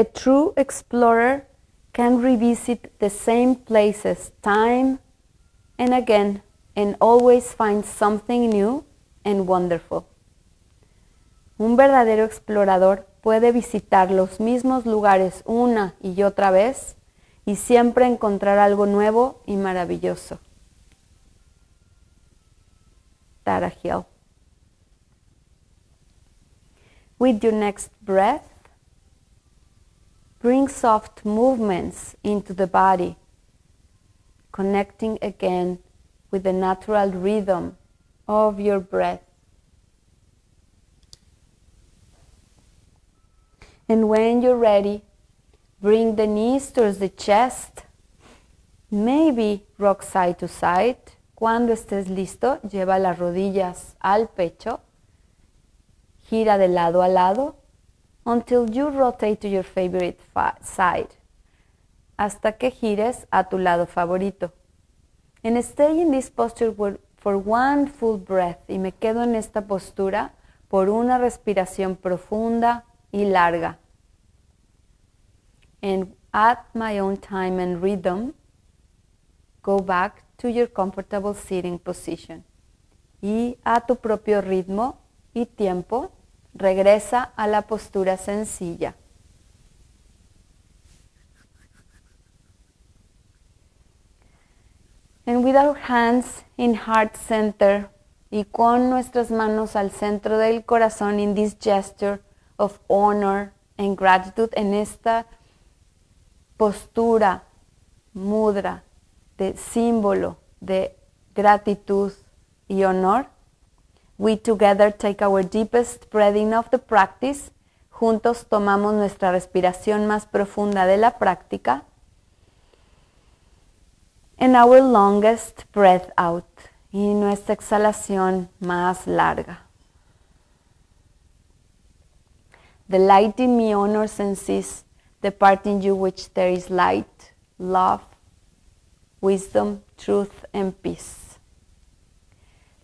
A true explorer can revisit the same places time and again and always find something new and wonderful. Un verdadero explorador puede visitar los mismos lugares una y otra vez y siempre encontrar algo nuevo y maravilloso. Tara Hill. With your next breath, Bring soft movements into the body, connecting again with the natural rhythm of your breath. And when you're ready, bring the knees towards the chest, maybe rock side to side. Cuando estés listo, lleva las rodillas al pecho, gira de lado a lado until you rotate to your favorite side, hasta que gires a tu lado favorito. And stay in this posture for one full breath y me quedo en esta postura por una respiración profunda y larga. And at my own time and rhythm, go back to your comfortable sitting position. Y a tu propio ritmo y tiempo, Regresa a la postura sencilla. And with our hands in heart center y con nuestras manos al centro del corazón in this gesture of honor and gratitude en esta postura mudra de símbolo de gratitud y honor. We together take our deepest breathing of the practice. Juntos tomamos nuestra respiración más profunda de la práctica. And our longest breath out. Y nuestra exhalación más larga. The light in me honors and sees the part in you which there is light, love, wisdom, truth, and peace.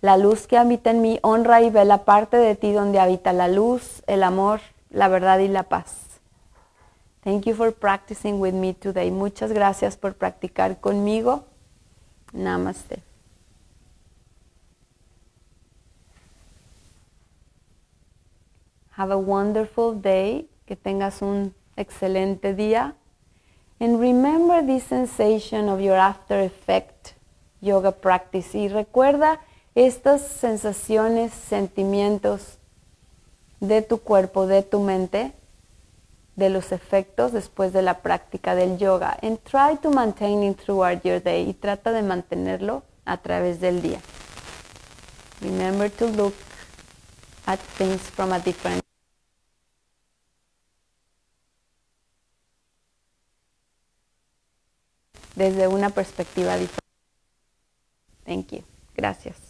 La luz que habita en mí honra y ve la parte de ti donde habita la luz, el amor, la verdad y la paz. Thank you for practicing with me today. Muchas gracias por practicar conmigo. Namaste. Have a wonderful day. Que tengas un excelente día. And remember this sensation of your after effect yoga practice. Y recuerda estas sensaciones, sentimientos de tu cuerpo, de tu mente, de los efectos después de la práctica del yoga. And try to maintain it throughout your day. Y trata de mantenerlo a través del día. Remember to look at things from a different desde una perspectiva diferente. Thank you. Gracias.